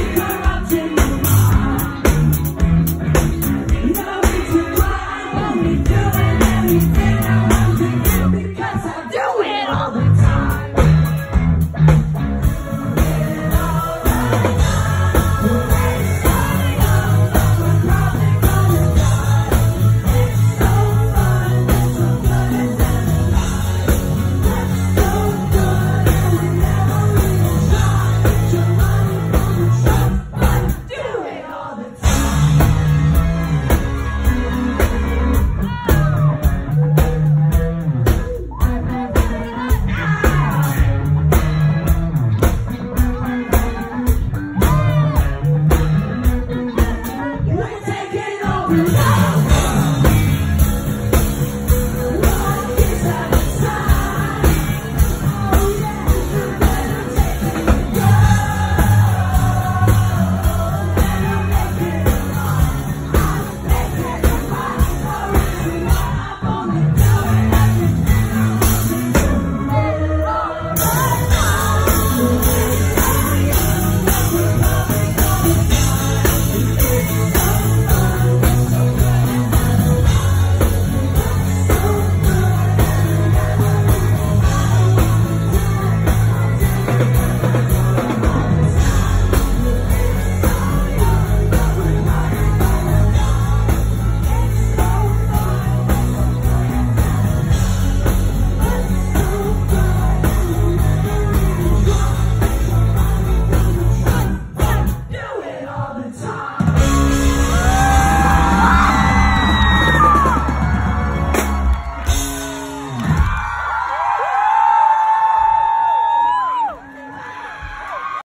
Yeah.